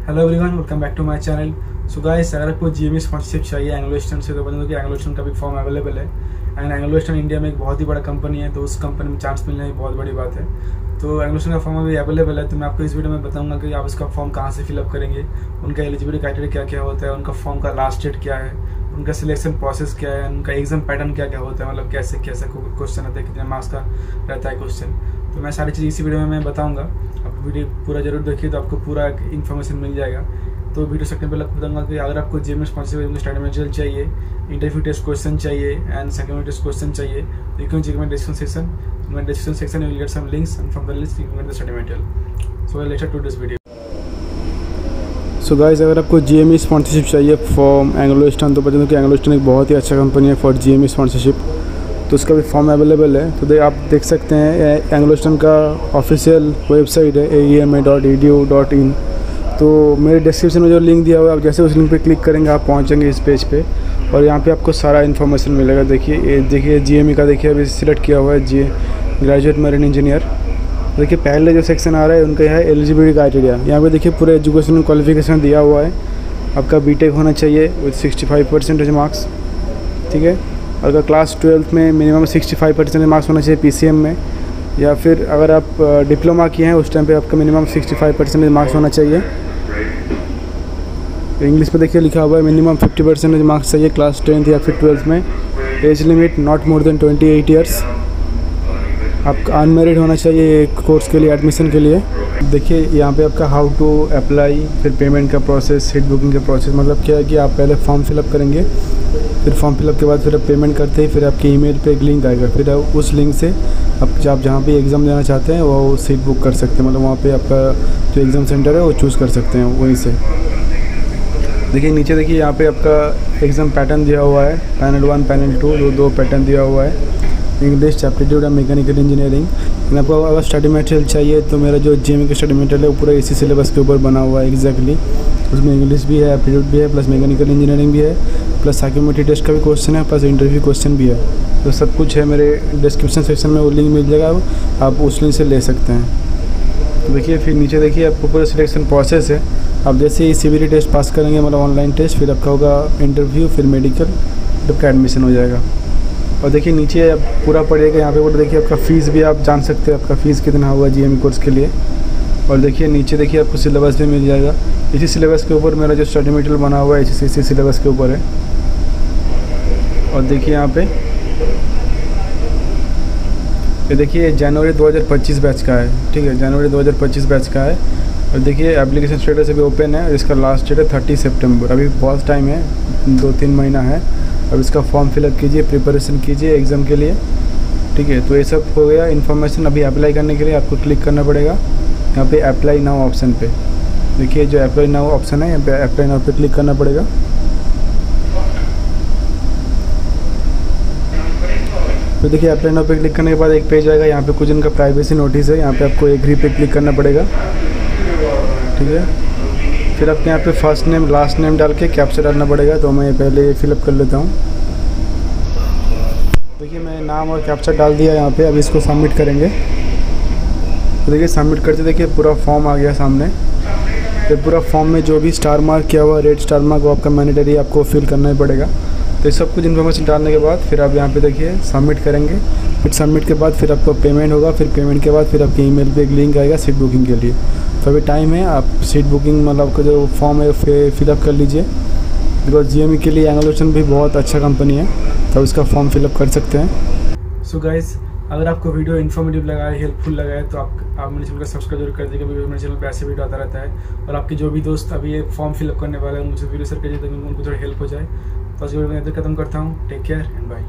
Hello everyone welcome back to my channel so guys अगर आपको G M sponsorship चाहिए Anglo stand से तो बता दो कि एंग्लो स्टैंड का भी फॉर्म अवेलेबल है। एंड एंग्लो स्टैंड इंडिया में एक बहुत ही बड़ा कंपनी है तो उस कंपनी में चांस मिलना एक बहुत बड़ी बात है। तो एंग्लो स्टैंड का फॉर्म अभी अवेलेबल है तो मैं आपको इस वीडियो में बताऊँगा कि आप इसका फॉर्म कहाँ से फिलअप करेंगे, उनका एलिजिबिलिटी क्राइटेरिया क्या क्या होता है, उनका फॉर्म का लास्ट डेट क्या है, उनका सिलेक्शन प्रोसेस क्या है, उनका एग्ज़ाम पैटर्न क्या क्या होता है मतलब कैसे कैसे क्वेश्चन आता है, कितने मार्क्स का रहता है क्वेश्चन तो मैं सारी चीज़ इसी वीडियो में मैं बताऊँगा। आप वीडियो पूरा ज़रूर देखिए तो आपको पूरा इन्फॉर्मेशन मिल जाएगा। तो वीडियो सकने पहले बताऊँगा कि अगर आपको जेम स्पॉन्सिबल स्टडी मटेरियल चाहिए इंटरव्यू टेस्ट क्वेश्चन चाहिए एंड सेकेंड टेस्ट क्वेश्चन चाहिए तो you can check my description section my description section you get some links and from the list you get the study material so let's to this video so guys अगर आपको G M sponsorship चाहिए for Anglo तो बता कि Anglo एक बहुत ही अच्छा company है फॉर जी एम स्पॉन्सरशिप तो उसका भी फॉर्म अवेलेबल है। तो दे आप देख सकते हैं एंग्लोस्टन का ऑफिशियल वेबसाइट है A E M A dot E D U dot in तो मेरे डिस्क्रिप्शन में जो लिंक दिया हुआ है, आप जैसे उस लिंक पे क्लिक करेंगे, आप पहुँचेंगे इस पेज पे। और यहाँ पे आपको सारा इन्फॉर्मेशन मिलेगा। देखिए, ये देखिए जीएमई का देखिए, अभी सिलेक्ट किया हुआ है जी ग्रेजुएट मरीन इंजीनियर देखिए, पहले जो सेक्शन आ रहा है, उनका है एलिजिबिलिटी क्राइटेरिया यहाँ पे देखिए, पूरे एजुकेशन क्वालिफिकेशन दिया हुआ है। आपका बीटेक होना चाहिए with sixty five percentage marks ठीक है? अगर क्लास ट्वेल्थ में minimum sixty five percent marks होना चाहिए पीसीएम में, या फिर अगर आप डिप्लोमा किए हैं, उस टाइम पे आपका minimum sixty five percentage marks होना चाहिए। तो इंग्लिश में देखिए लिखा हुआ है मिनिमम फिफ्टी परसेंट मार्क्स चाहिए क्लास टेंथ या फिर ट्वेल्थ में। Age limit not more than twenty eight years आपका अनमेरिड होना चाहिए एक कोर्स के लिए एडमिशन के लिए। देखिए, यहाँ पे आपका हाउ टू अप्लाई फिर पेमेंट का प्रोसेस सीट बुकिंग का प्रोसेस मतलब क्या है कि आप पहले फॉर्म फिलअप करेंगे, फिर फॉर्म फिलअप के बाद फिर आप पेमेंट करते ही, फिर आपके ईमेल पे एक लिंक आएगा। फिर उस लिंक से आप आप जहाँ पे एग्ज़ाम देना चाहते हैं वो सीट बुक कर सकते हैं। मतलब वहाँ पे आपका जो एग्ज़ाम सेंटर है, वो चूज़ कर सकते हैं, वहीं से। देखिए, नीचे देखिए, यहाँ पे आपका एग्ज़ाम पैटर्न दिया हुआ है। पैनल वन पैनल टू दो दो पैटर्न दिया हुआ है। English aptitude and mechanical engineering आपको अगर स्टडी मटेरियल चाहिए तो मेरा जो जी का स्टडी मटेरियल है पूरा इसी सिलेबस के ऊपर बना हुआ है एग्जैक्टली उसमें इंग्लिश भी है एप्टीट्यूड भी है प्लस मैकेनिकल इंजीनियरिंग भी है प्लस साइकोमेट्री टेस्ट का भी क्वेश्चन है प्लस इंटरव्यू क्वेश्चन भी है. तो सब कुछ है मेरे डिस्क्रिप्शन सेक्शन में, वो लिंक मिल जाएगा, आप उस लिंक से ले सकते हैं. तो देखिए, फिर नीचे देखिए, आपको पूरा सिलेक्शन प्रोसेस है. आप जैसे ही सी टेस्ट पास करेंगे मतलब ऑनलाइन टेस्ट फिर आपका होगा इंटरव्यू फिर मेडिकल आपका एडमिशन हो जाएगा. और देखिए नीचे अब पूरा पड़ेगा, यहाँ पे वो देखिए आपका फ़ीस भी आप जान सकते हैं, आपका फ़ीस कितना हुआ जी कोर्स के लिए। और देखिए नीचे देखिए आपको सिलेबस भी मिल जाएगा। इसी सिलेबस के ऊपर मेरा जो स्टडी मटेरियल बना हुआ है, इसी इसी सिलेबस के ऊपर है। और देखिए यहाँ पे, ये देखिए जनवरी 2025 बैच का है, ठीक है, जनवरी 2025 बैच का है। और देखिए एप्लीकेशन स्टेटस अभी ओपन है, और इसका लास्ट डेट है थर्टी सेप्टेम्बर अभी बहुत टाइम है, दो तीन महीना है। अब इसका फॉर्म फिलअप कीजिए प्रिपरेशन कीजिए एग्ज़ाम के लिए। ठीक है तो ये सब हो गया। इन्फॉर्मेशन अभी अप्लाई करने के लिए आपको क्लिक करना पड़ेगा। यहाँ पे अप्लाई नाउ ऑप्शन पे। देखिए, जो अप्लाई नाउ ऑप्शन है, यहाँ पे अप्लाई नाउ पे क्लिक करना पड़ेगा। तो देखिए अप्लाई नाउ पे क्लिक करने के बाद एक पेज आएगा। यहाँ पे कुछ इनका प्राइवेसी नोटिस है। यहाँ पे आपको एग्री पे क्लिक करना पड़ेगा। ठीक है? फिर आपके यहाँ पे फ़र्स्ट नेम लास्ट नेम डाल के कैप्चर डालना पड़ेगा तो मैं पहले फिलअप कर लेता हूँ। देखिए मैं नाम और कैप्चर डाल दिया यहाँ पे, अब इसको सबमिट करेंगे। तो देखिए सबमिट करते देखिए, पूरा फॉर्म आ गया सामने। तो पूरा फॉर्म में जो भी स्टार मार्क किया हुआ रेड स्टार मार्क वो आपका मैनेटरी आपको फिल करना ही पड़ेगा। तो ये सब कुछ इन्फॉर्मेशन डालने के बाद फिर आप यहाँ पे देखिए सबमिट करेंगे। फिर सबमिट के बाद फिर आपको पेमेंट होगा, फिर पेमेंट के बाद फिर आपके ईमेल पे एक लिंक आएगा सीट बुकिंग के लिए। तो अभी टाइम है, आप सीट बुकिंग मतलब आपका जो फॉर्म है फिलअप कर लीजिए। बिकॉज़ जी के लिए एंगलोशन भी बहुत अच्छा कंपनी है तो उसका फॉर्म फिलअप कर सकते हैं। सो so गाइज़ अगर आपको वीडियो इन्फॉर्मेटिव लगा है हेल्पफुल लगा है तो आप आप मेरे चैनल को सब्सक्राइब ज़रूर कर दीजिए, क्योंकि मेरे चैनल पर ऐसे वीडियो आता रहता है। और आपके जो भी दोस्त अभी ये फॉर्म फिलअप करने वाले हैं मुझे वीडियो सर कीजिए, ताकि उनको थोड़ी हेल्प हो जाए। तो आज वीडियो इधर खत्म करता हूँ। Take care and bye